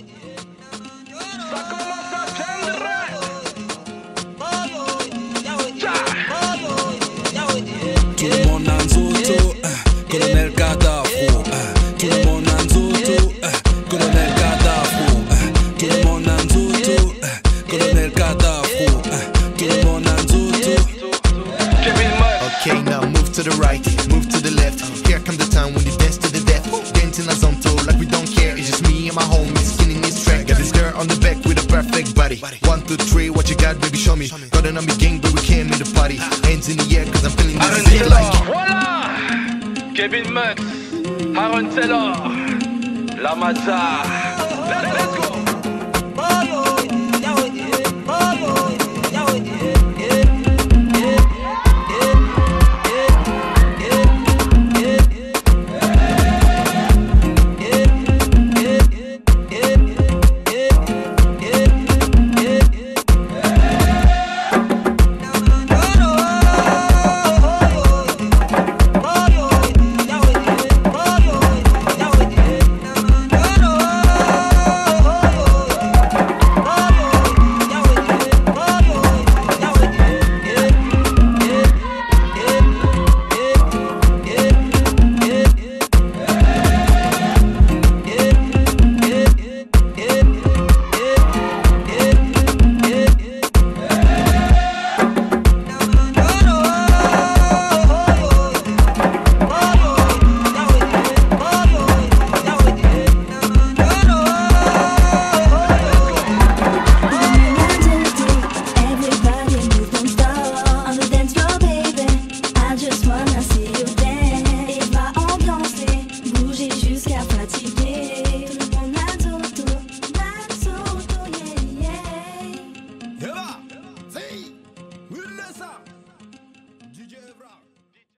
A colonel a colonel a colonel a. Okay, now move to the right, move to the left. Here come the time when you dance to the death. Dancing Azonto, like we don't care. It's just me and my homies on the back with a perfect body. One, two, three, what you got, baby? Show me. Got an army gang, but we came in the party. Hands in the air, cause I'm feeling Aaron this sick Taylor. like. Voilà. Kevin Mux. Aaron Taylor. La Maza. Let's, let's go.